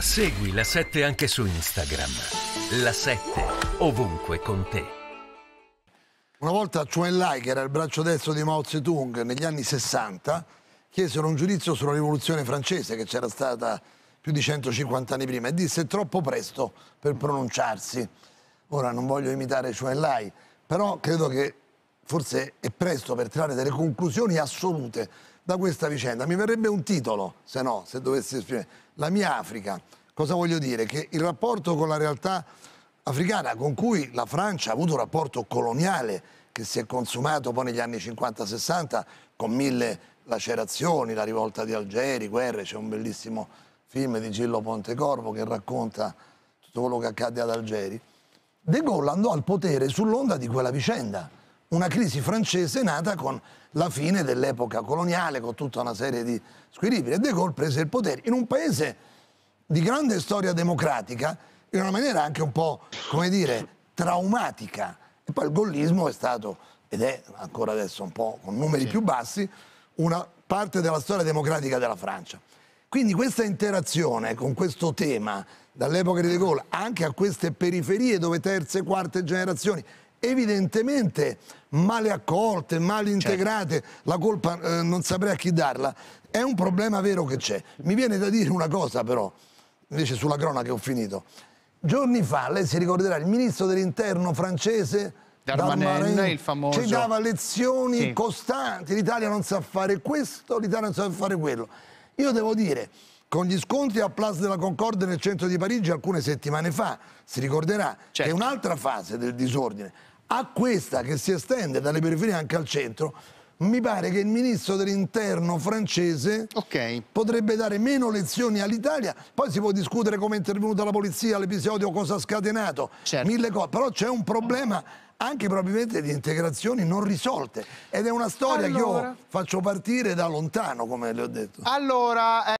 Segui la 7 anche su Instagram. La 7 ovunque con te. Una volta Chou Enlai, che era il braccio destro di Mao Zedong negli anni 60, chiesero un giudizio sulla rivoluzione francese che c'era stata più di 150 anni prima e disse è troppo presto per pronunciarsi. Ora non voglio imitare Chou Enlai, però credo che forse è presto per trarre delle conclusioni assolute da questa vicenda. Mi verrebbe un titolo, se no, se dovessi esprimere. La mia Africa. Cosa voglio dire? Che il rapporto con la realtà africana, con cui la Francia ha avuto un rapporto coloniale che si è consumato poi negli anni 50-60 con mille lacerazioni, la rivolta di Algeri, guerre, c'è un bellissimo film di Gillo Pontecorvo che racconta tutto quello che accade ad Algeri. De Gaulle andò al potere sull'onda di quella vicenda, una crisi francese nata con la fine dell'epoca coloniale, con tutta una serie di squilibri. E De Gaulle prese il potere in un paese di grande storia democratica, in una maniera anche un po', come dire, traumatica. E poi il gollismo è stato, ed è ancora adesso un po' con numeri più bassi, una parte della storia democratica della Francia. Quindi questa interazione con questo tema, dall'epoca di De Gaulle anche a queste periferie dove terze e quarte generazioni evidentemente male accolte, male integrate, la colpa eh, non saprei a chi darla, è un problema vero che c'è. Mi viene da dire una cosa però, invece sulla cronaca ho finito. Giorni fa, lei si ricorderà, il ministro dell'interno francese Darmanin, il famoso... ci dava lezioni Sì. costanti, l'Italia non sa fare questo, l'Italia non sa fare quello. Io devo dire, con gli scontri a Place de la Concorde nel centro di Parigi alcune settimane fa, si ricorderà che Certo. è un'altra fase del disordine. A questa che si estende dalle periferie anche al centro, mi pare che il ministro dell'interno francese Ok. potrebbe dare meno lezioni all'Italia. Poi si può discutere come è intervenuta la polizia, l'episodio, cosa ha scatenato, Certo. mille cose. Però c'è un problema anche probabilmente di integrazioni non risolte. Ed è una storia che Allora. io faccio partire da lontano, come le ho detto. Allora,